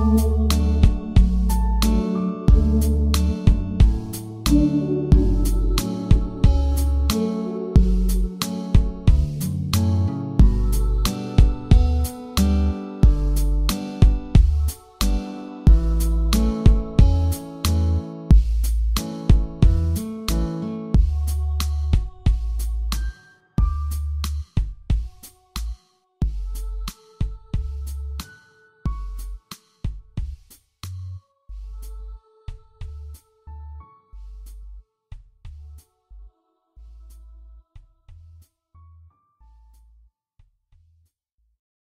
you.